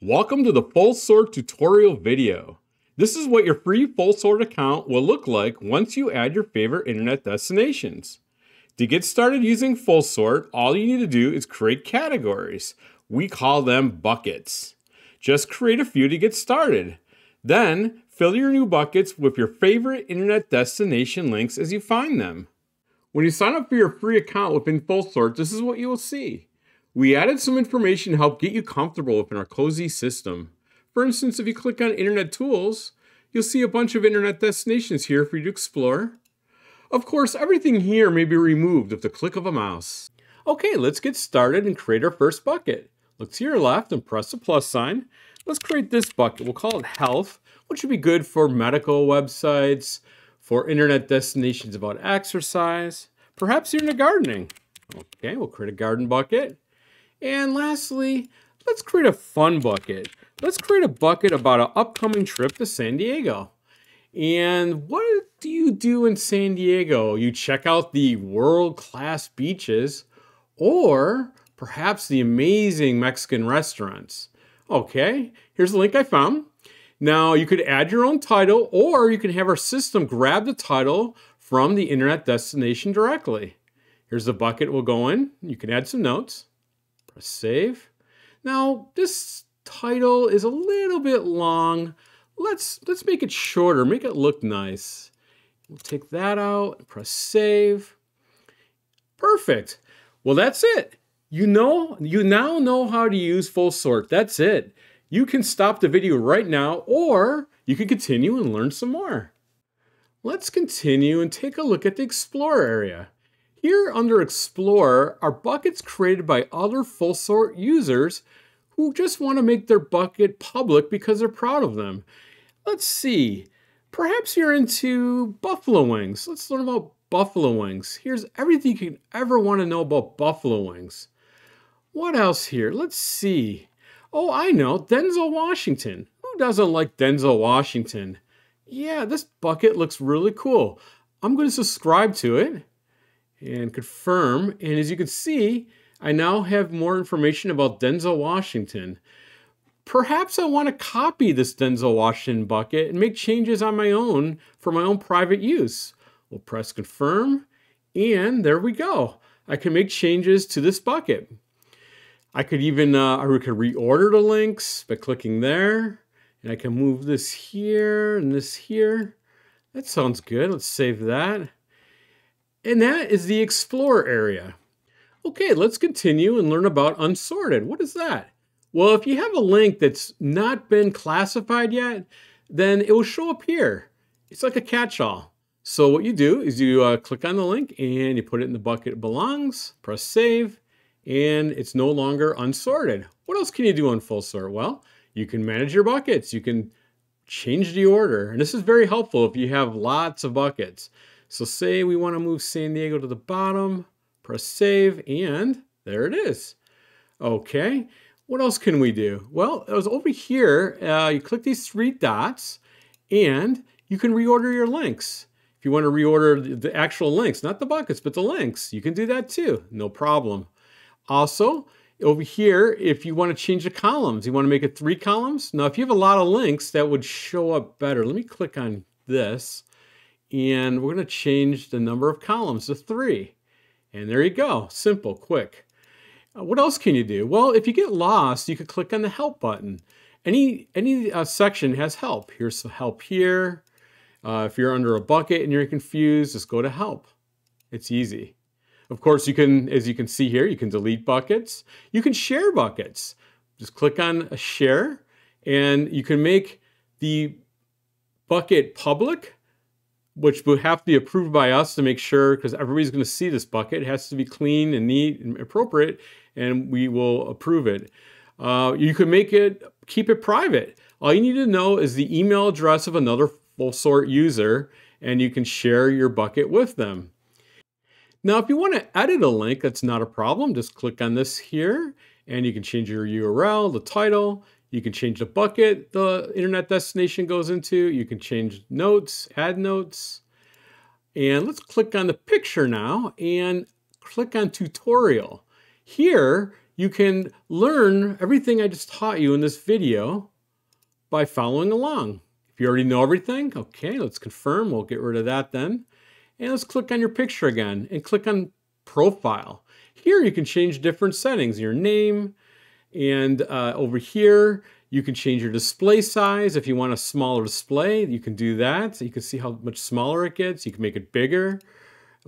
Welcome to the Full Sort tutorial video. This is what your free Full Sort account will look like once you add your favorite internet destinations. To get started using Full Sort, all you need to do is create categories. We call them buckets. Just create a few to get started. Then, fill your new buckets with your favorite internet destination links as you find them. When you sign up for your free account within Full Sort, this is what you will see. We added some information to help get you comfortable within our cozy system. For instance, if you click on Internet Tools, you'll see a bunch of internet destinations here for you to explore. Of course, everything here may be removed with the click of a mouse. Okay, let's get started and create our first bucket. Look to your left and press the plus sign. Let's create this bucket. We'll call it Health, which would be good for medical websites, for internet destinations about exercise, perhaps even gardening. Okay, we'll create a garden bucket. And lastly, let's create a fun bucket. Let's create a bucket about an upcoming trip to San Diego. And what do you do in San Diego? You check out the world-class beaches or perhaps the amazing Mexican restaurants. Okay, here's the link I found. Now you could add your own title or you can have our system grab the title from the internet destination directly. Here's the bucket we'll go in. You can add some notes. Save. Now, this title is a little bit long. Let's, let's make it shorter, make it look nice. We'll take that out, press save. Perfect. Well, that's it. You know, you now know how to use full sort. That's it. You can stop the video right now, or you can continue and learn some more. Let's continue and take a look at the Explorer area. Here under Explore are buckets created by other full sort users who just want to make their bucket public because they're proud of them. Let's see. Perhaps you're into buffalo wings. Let's learn about buffalo wings. Here's everything you can ever want to know about buffalo wings. What else here? Let's see. Oh, I know, Denzel Washington. Who doesn't like Denzel Washington? Yeah, this bucket looks really cool. I'm going to subscribe to it and confirm. And as you can see, I now have more information about Denzel Washington. Perhaps I want to copy this Denzel Washington bucket and make changes on my own for my own private use. We'll press confirm, and there we go. I can make changes to this bucket. I could even, uh, I could reorder the links by clicking there. And I can move this here and this here. That sounds good. Let's save that. And that is the Explorer area. Okay, let's continue and learn about unsorted. What is that? Well, if you have a link that's not been classified yet, then it will show up here. It's like a catch-all. So what you do is you uh, click on the link and you put it in the bucket it belongs, press save, and it's no longer unsorted. What else can you do on full sort? Well, you can manage your buckets. You can change the order. And this is very helpful if you have lots of buckets. So say we want to move San Diego to the bottom, press save, and there it is. Okay, what else can we do? Well, it was over here, uh, you click these three dots, and you can reorder your links. If you want to reorder the actual links, not the buckets, but the links, you can do that too, no problem. Also, over here, if you want to change the columns, you want to make it three columns. Now, if you have a lot of links, that would show up better. Let me click on this and we're going to change the number of columns to three. And there you go, simple, quick. Uh, what else can you do? Well, if you get lost, you could click on the help button. Any, any uh, section has help. Here's the help here. Uh, if you're under a bucket and you're confused, just go to help. It's easy. Of course, you can, as you can see here, you can delete buckets. You can share buckets. Just click on a share and you can make the bucket public which would have to be approved by us to make sure, because everybody's going to see this bucket. It has to be clean and neat and appropriate, and we will approve it. Uh, you can make it, keep it private. All you need to know is the email address of another full sort user, and you can share your bucket with them. Now, if you want to edit a link, that's not a problem. Just click on this here, and you can change your URL, the title, you can change the bucket the internet destination goes into. You can change notes, add notes. And let's click on the picture now and click on tutorial. Here, You can learn everything I just taught you in this video by following along. If you already know everything, okay, let's confirm. We'll get rid of that then. And let's click on your picture again and click on profile. Here you can change different settings, your name, and uh, over here you can change your display size. If you want a smaller display, you can do that. You can see how much smaller it gets. You can make it bigger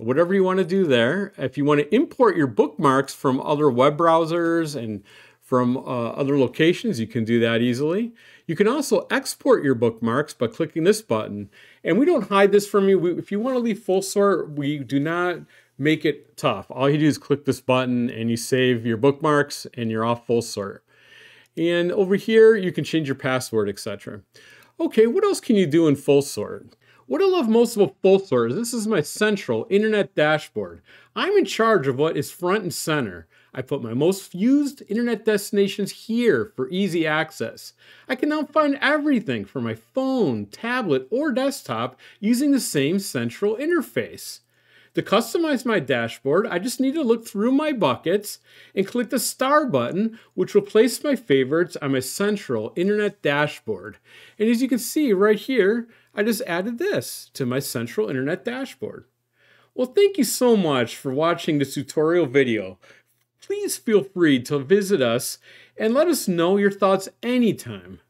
whatever you want to do there. If you want to import your bookmarks from other web browsers and from uh, other locations, you can do that easily. You can also export your bookmarks by clicking this button. And we don't hide this from you. We, if you want to leave full sort, we do not make it tough. All you do is click this button and you save your bookmarks and you're off full sort. And over here, you can change your password, etc. Okay, what else can you do in full sort? What I love most about Full Sort is this is my central internet dashboard. I'm in charge of what is front and center. I put my most used internet destinations here for easy access. I can now find everything from my phone, tablet, or desktop using the same central interface. To customize my dashboard, I just need to look through my buckets and click the star button, which will place my favorites on my central internet dashboard. And as you can see right here, I just added this to my central internet dashboard. Well, thank you so much for watching this tutorial video. Please feel free to visit us and let us know your thoughts anytime.